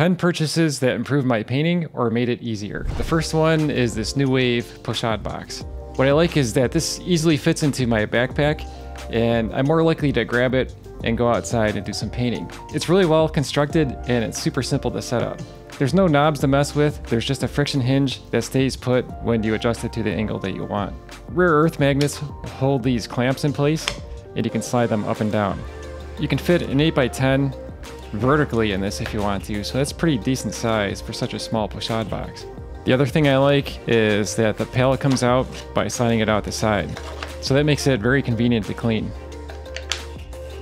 10 purchases that improved my painting or made it easier. The first one is this New Wave Pochade box. What I like is that this easily fits into my backpack and I'm more likely to grab it and go outside and do some painting. It's really well constructed and it's super simple to set up. There's no knobs to mess with, there's just a friction hinge that stays put when you adjust it to the angle that you want. Rare earth magnets hold these clamps in place and you can slide them up and down. You can fit an 8x10 vertically in this if you want to, so that's pretty decent size for such a small pochade box. The other thing I like is that the palette comes out by sliding it out the side, so that makes it very convenient to clean.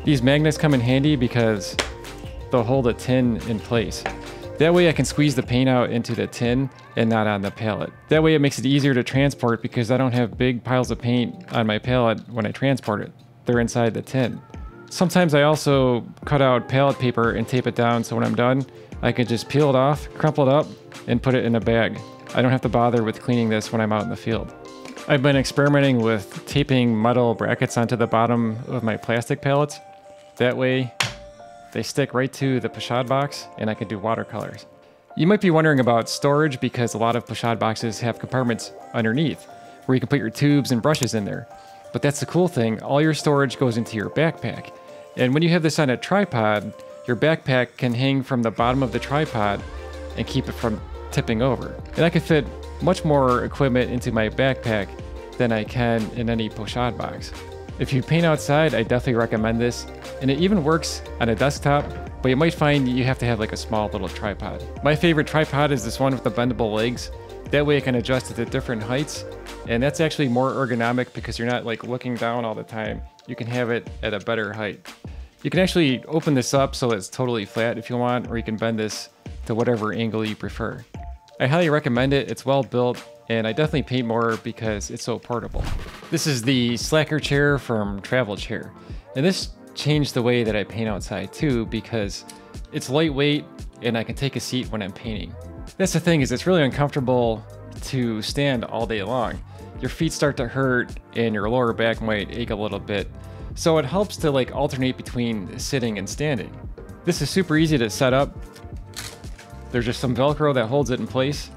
These magnets come in handy because they'll hold a tin in place. That way I can squeeze the paint out into the tin and not on the palette. That way it makes it easier to transport because I don't have big piles of paint on my palette when I transport it. They're inside the tin. Sometimes I also cut out palette paper and tape it down so when I'm done, I can just peel it off, crumple it up, and put it in a bag. I don't have to bother with cleaning this when I'm out in the field. I've been experimenting with taping metal brackets onto the bottom of my plastic palettes. That way, they stick right to the pochade box and I can do watercolors. You might be wondering about storage because a lot of pochade boxes have compartments underneath where you can put your tubes and brushes in there. But that's the cool thing, all your storage goes into your backpack. And when you have this on a tripod, your backpack can hang from the bottom of the tripod and keep it from tipping over. And I can fit much more equipment into my backpack than I can in any pochade box. If you paint outside, I definitely recommend this. And it even works on a desktop, but you might find you have to have like a small little tripod. My favorite tripod is this one with the bendable legs. That way I can adjust it at different heights. And that's actually more ergonomic because you're not like looking down all the time. You can have it at a better height. You can actually open this up so it's totally flat if you want, or you can bend this to whatever angle you prefer. I highly recommend it, it's well built, and I definitely paint more because it's so portable. This is the Slacker chair from Travel Chair, and this changed the way that I paint outside too because it's lightweight and I can take a seat when I'm painting. That's the thing is it's really uncomfortable to stand all day long. Your feet start to hurt and your lower back might ache a little bit. So it helps to like alternate between sitting and standing. This is super easy to set up. There's just some Velcro that holds it in place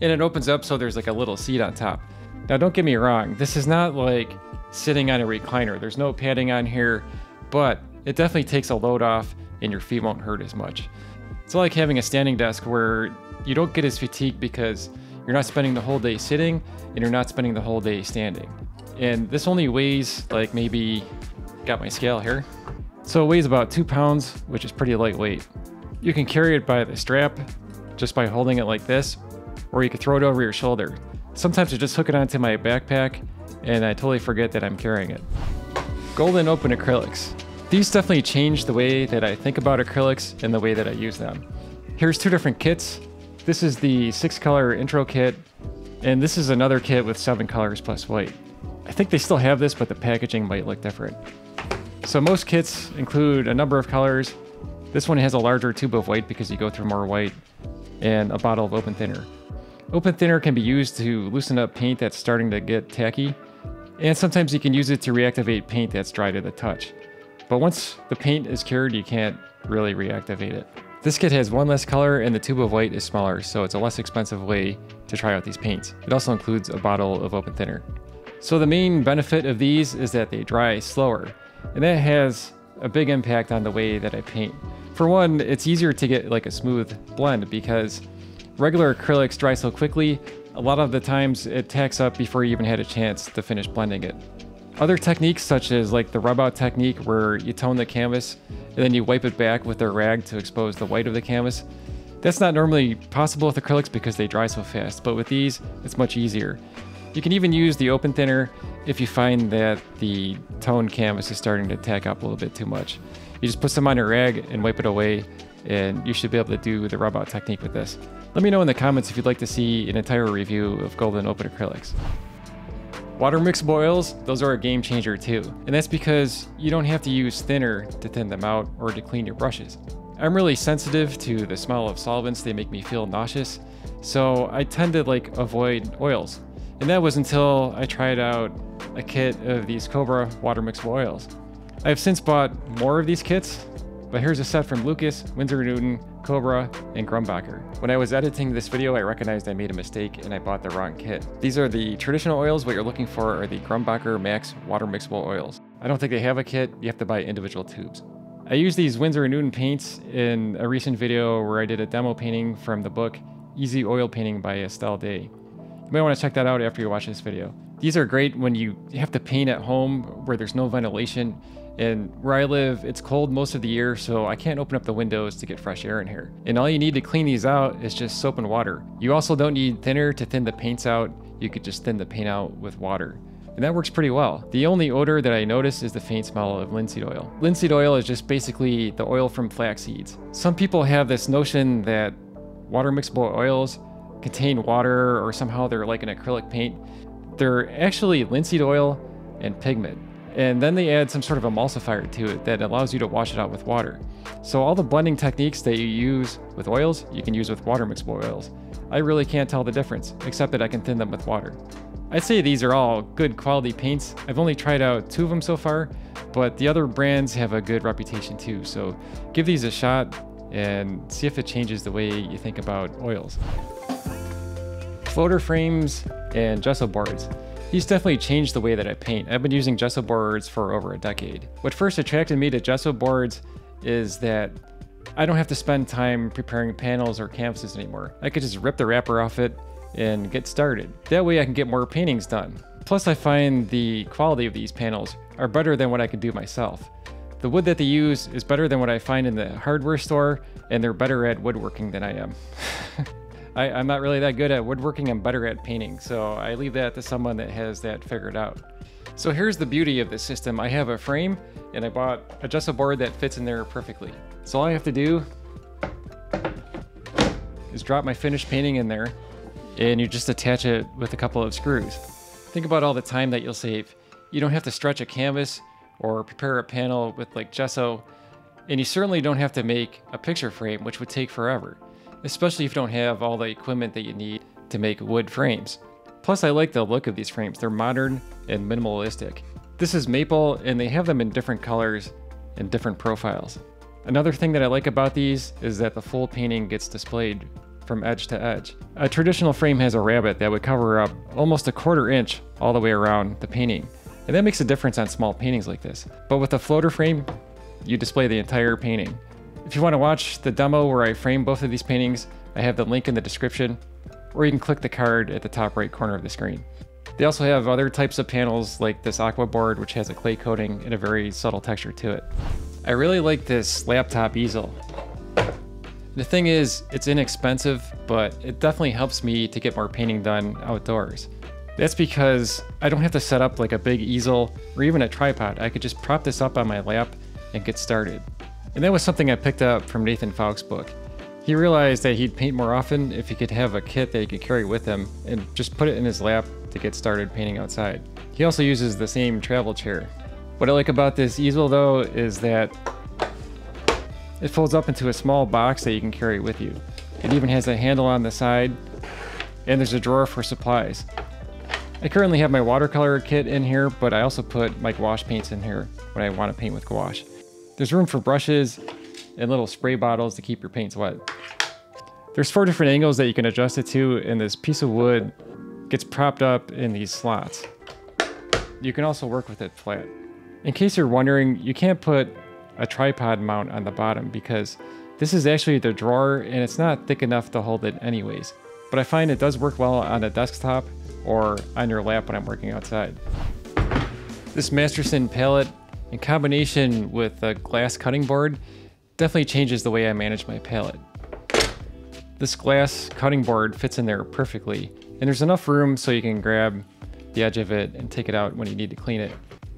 and it opens up so there's like a little seat on top. Now don't get me wrong, this is not like sitting on a recliner. There's no padding on here, but it definitely takes a load off and your feet won't hurt as much. It's like having a standing desk where you don't get as fatigued because you're not spending the whole day sitting and you're not spending the whole day standing. And this only weighs like maybe, got my scale here. So it weighs about two pounds, which is pretty lightweight. You can carry it by the strap just by holding it like this, or you can throw it over your shoulder. Sometimes I just hook it onto my backpack and I totally forget that I'm carrying it. Golden Open Acrylics. These definitely changed the way that I think about acrylics and the way that I use them. Here's two different kits. This is the six color intro kit, and this is another kit with seven colors plus white. I think they still have this, but the packaging might look different. So most kits include a number of colors. This one has a larger tube of white because you go through more white, and a bottle of open thinner. Open thinner can be used to loosen up paint that's starting to get tacky, and sometimes you can use it to reactivate paint that's dry to the touch. But once the paint is cured, you can't really reactivate it. This kit has one less color and the tube of white is smaller, so it's a less expensive way to try out these paints. It also includes a bottle of open thinner. So the main benefit of these is that they dry slower, and that has a big impact on the way that I paint. For one, it's easier to get like a smooth blend because regular acrylics dry so quickly, a lot of the times it tacks up before you even had a chance to finish blending it. Other techniques such as like the rub out technique where you tone the canvas and then you wipe it back with a rag to expose the white of the canvas. That's not normally possible with acrylics because they dry so fast, but with these, it's much easier. You can even use the open thinner if you find that the toned canvas is starting to tack up a little bit too much. You just put some on a rag and wipe it away and you should be able to do the rub out technique with this. Let me know in the comments if you'd like to see an entire review of Golden Open Acrylics. Water mix oils, those are a game changer too. And that's because you don't have to use thinner to thin them out or to clean your brushes. I'm really sensitive to the smell of solvents, they make me feel nauseous. So I tend to like avoid oils. And that was until I tried out a kit of these Cobra water mixable oils. I have since bought more of these kits, but here's a set from Lukas, Winsor Newton, Cobra, and Grumbacher. When I was editing this video, I recognized I made a mistake and I bought the wrong kit. These are the traditional oils. What you're looking for are the Grumbacher Max water mixable oils. I don't think they have a kit. You have to buy individual tubes. I used these Winsor & Newton paints in a recent video where I did a demo painting from the book Easy Oil Painting by Estelle Day. You might want to check that out after you watch this video. These are great when you have to paint at home where there's no ventilation and where I live, it's cold most of the year, so I can't open up the windows to get fresh air in here. And all you need to clean these out is just soap and water. You also don't need thinner to thin the paints out. You could just thin the paint out with water. And that works pretty well. The only odor that I notice is the faint smell of linseed oil. Linseed oil is just basically the oil from flax seeds. Some people have this notion that water mixable oils contain water or somehow they're like an acrylic paint. They're actually linseed oil and pigment and then they add some sort of emulsifier to it that allows you to wash it out with water. So all the blending techniques that you use with oils, you can use with water mixable oils. I really can't tell the difference, except that I can thin them with water. I'd say these are all good quality paints. I've only tried out two of them so far, but the other brands have a good reputation too. So give these a shot and see if it changes the way you think about oils. Floaterframes and Gessobords. He's definitely changed the way that I paint. I've been using Gessobords for over a decade. What first attracted me to Gessobords is that I don't have to spend time preparing panels or canvases anymore. I could just rip the wrapper off it and get started. That way I can get more paintings done. Plus I find the quality of these panels are better than what I could do myself. The wood that they use is better than what I find in the hardware store, and they're better at woodworking than I am. I, I'm not really that good at woodworking. I'm better at painting. So I leave that to someone that has that figured out. So here's the beauty of this system. I have a frame and I bought a Gessobord that fits in there perfectly. So all I have to do is drop my finished painting in there and you just attach it with a couple of screws. Think about all the time that you'll save. You don't have to stretch a canvas or prepare a panel with like gesso, and you certainly don't have to make a picture frame, which would take forever especially if you don't have all the equipment that you need to make wood frames. Plus I like the look of these frames, they're modern and minimalistic. This is maple and they have them in different colors and different profiles. Another thing that I like about these is that the full painting gets displayed from edge to edge. A traditional frame has a rabbet that would cover up almost a quarter inch all the way around the painting. And that makes a difference on small paintings like this. But with a floater frame, you display the entire painting. If you want to watch the demo where I frame both of these paintings, I have the link in the description, or you can click the card at the top right corner of the screen. They also have other types of panels like this Aquabord which has a clay coating and a very subtle texture to it. I really like this laptop easel. The thing is, it's inexpensive, but it definitely helps me to get more painting done outdoors. That's because I don't have to set up like a big easel or even a tripod. I could just prop this up on my lap and get started. And that was something I picked up from Nathan Fowkes' book. He realized that he'd paint more often if he could have a kit that he could carry with him and just put it in his lap to get started painting outside. He also uses the same travel chair. What I like about this easel though is that it folds up into a small box that you can carry with you. It even has a handle on the side and there's a drawer for supplies. I currently have my watercolor kit in here, but I also put my gouache paints in here when I want to paint with gouache. There's room for brushes and little spray bottles to keep your paints wet. There's four different angles that you can adjust it to, and this piece of wood gets propped up in these slots. You can also work with it flat. In case you're wondering, you can't put a tripod mount on the bottom because this is actually the drawer and it's not thick enough to hold it anyways. But I find it does work well on a desktop or on your lap when I'm working outside. This Masterson palette in combination with a glass cutting board, definitely changes the way I manage my palette. This glass cutting board fits in there perfectly, and there's enough room so you can grab the edge of it and take it out when you need to clean it.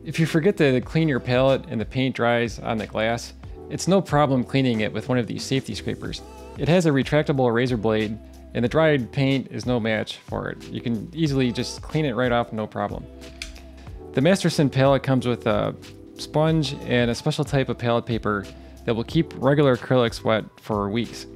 If you forget to clean your palette and the paint dries on the glass, it's no problem cleaning it with one of these safety scrapers. It has a retractable razor blade, and the dried paint is no match for it. You can easily just clean it right off, no problem. The Masterson palette comes with a sponge, and a special type of palette paper that will keep regular acrylics wet for weeks.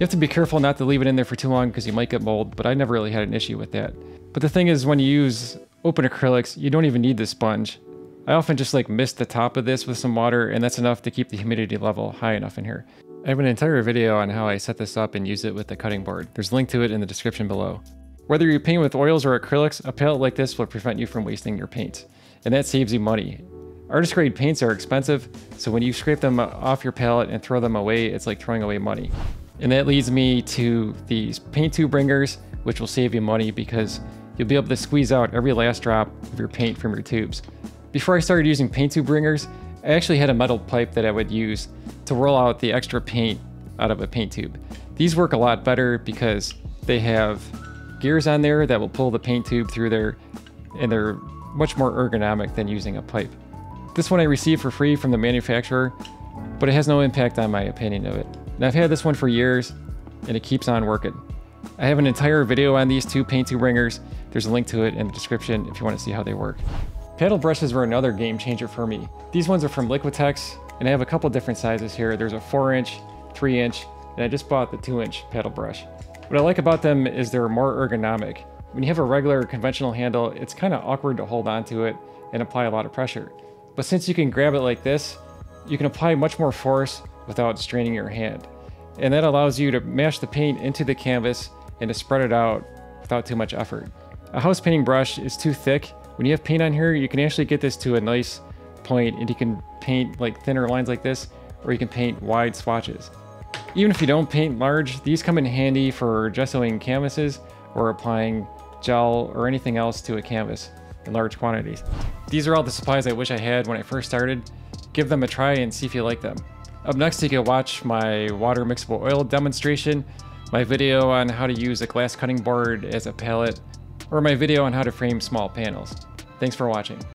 You have to be careful not to leave it in there for too long because you might get mold, but I never really had an issue with that. But the thing is, when you use open acrylics, you don't even need the sponge. I often just like mist the top of this with some water, and that's enough to keep the humidity level high enough in here. I have an entire video on how I set this up and use it with the cutting board. There's a link to it in the description below. Whether you paint with oils or acrylics, a palette like this will prevent you from wasting your paint. And that saves you money. Artist grade paints are expensive, so when you scrape them off your palette and throw them away, it's like throwing away money. And that leads me to these paint tube wringers, which will save you money because you'll be able to squeeze out every last drop of your paint from your tubes. Before I started using paint tube wringers, I actually had a metal pipe that I would use to roll out the extra paint out of a paint tube. These work a lot better because they have gears on there that will pull the paint tube through there and they're much more ergonomic than using a pipe. This one I received for free from the manufacturer, but it has no impact on my opinion of it. And I've had this one for years and it keeps on working. I have an entire video on these two paint tube wringers. There's a link to it in the description if you want to see how they work. Paddle brushes were another game changer for me. These ones are from Liquitex, and I have a couple different sizes here. There's a 4 inch, 3 inch, and I just bought the 2 inch paddle brush. What I like about them is they're more ergonomic. When you have a regular conventional handle, it's kind of awkward to hold onto it and apply a lot of pressure. But since you can grab it like this, you can apply much more force without straining your hand. And that allows you to mash the paint into the canvas and to spread it out without too much effort. A house painting brush is too thick when you have paint on here, you can actually get this to a nice point and you can paint like thinner lines like this, or you can paint wide swatches. Even if you don't paint large, these come in handy for gessoing canvases or applying gel or anything else to a canvas in large quantities. These are all the supplies I wish I had when I first started. Give them a try and see if you like them. Up next, you can watch my water mixable oil demonstration, my video on how to use a glass cutting board as a palette, or my video on how to frame small panels. Thanks for watching.